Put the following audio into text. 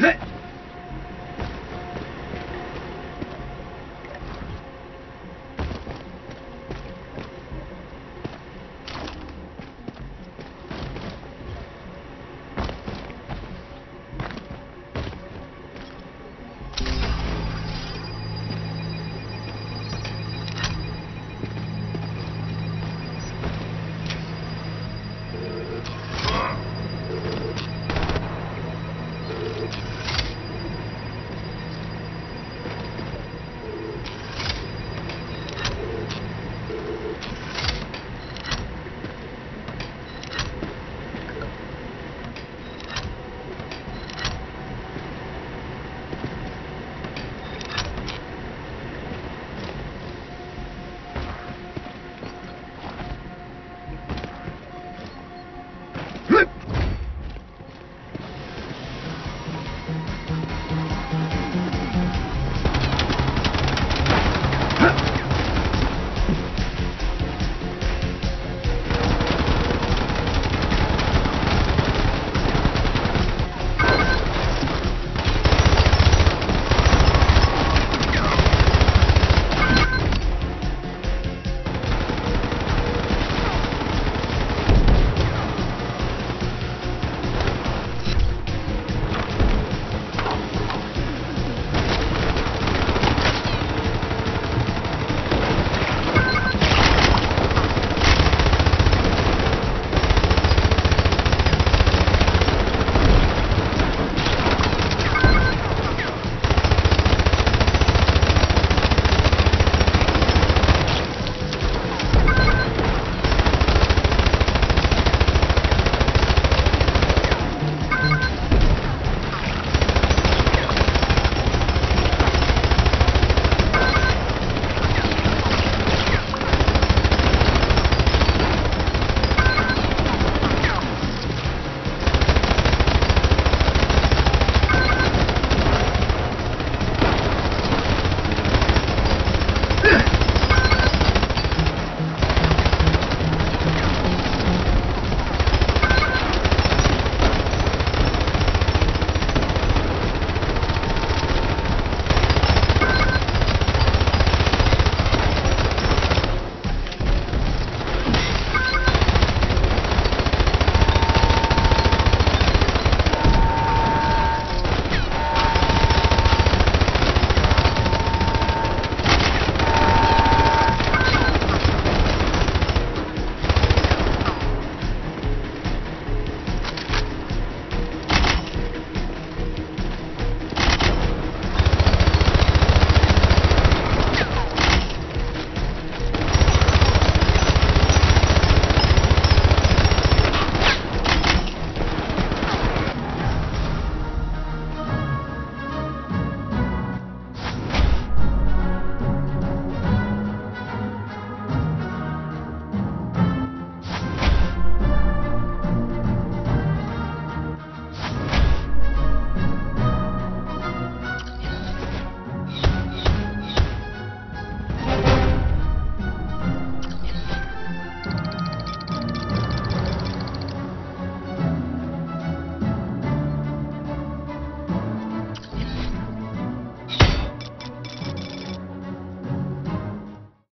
嘿。